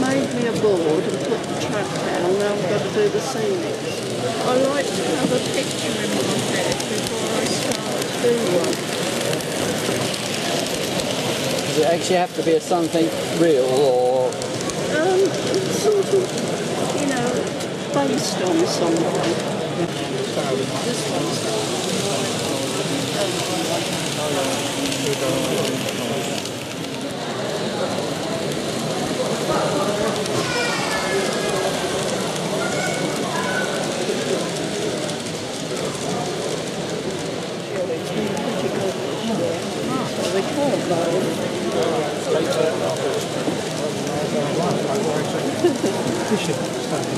made me a board and put the track down. Now I've got to do the scenics. I like to have a picture in my head before I start to do one. Does it actually have to be a something real or Um, sort of, you know, based on something. This one's Teşekkür ederim.